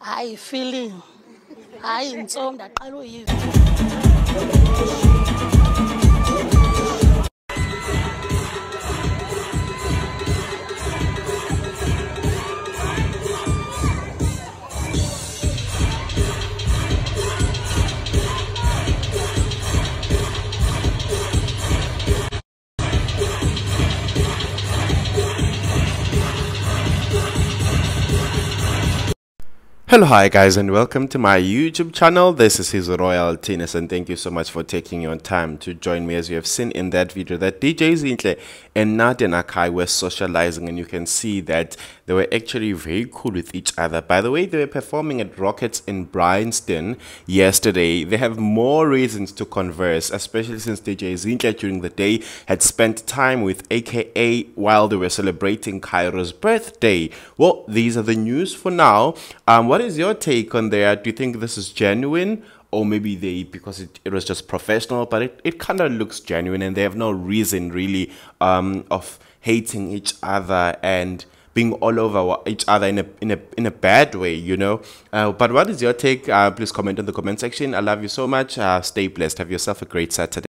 hayi feeling. Hayi intso ndaqala uyiva Hello, hi guys, and welcome to my YouTube channel. This is his Royal Teaness, and thank you so much for taking your time to join me. As you have seen in that video, that DJ Zinhle and Nadia Nakai were socializing, and you can see that they were actually very cool with each other. By the way, they were performing at Rockets in Bryanston yesterday. They have more reasons to converse, especially since DJ Zinhle during the day had spent time with AKA while they were celebrating Kairo's birthday. Well, these are the news for now. Um, what is your take on that? Do you think this is genuine? Or maybe they, because it, it was just professional, but it, it kind of looks genuine and they have no reason really um, of hating each other and being all over each other in a in a in a bad way, you know. Uh, but what is your take? Uh, please comment in the comment section. I love you so much. Uh, stay blessed. Have yourself a great Saturday.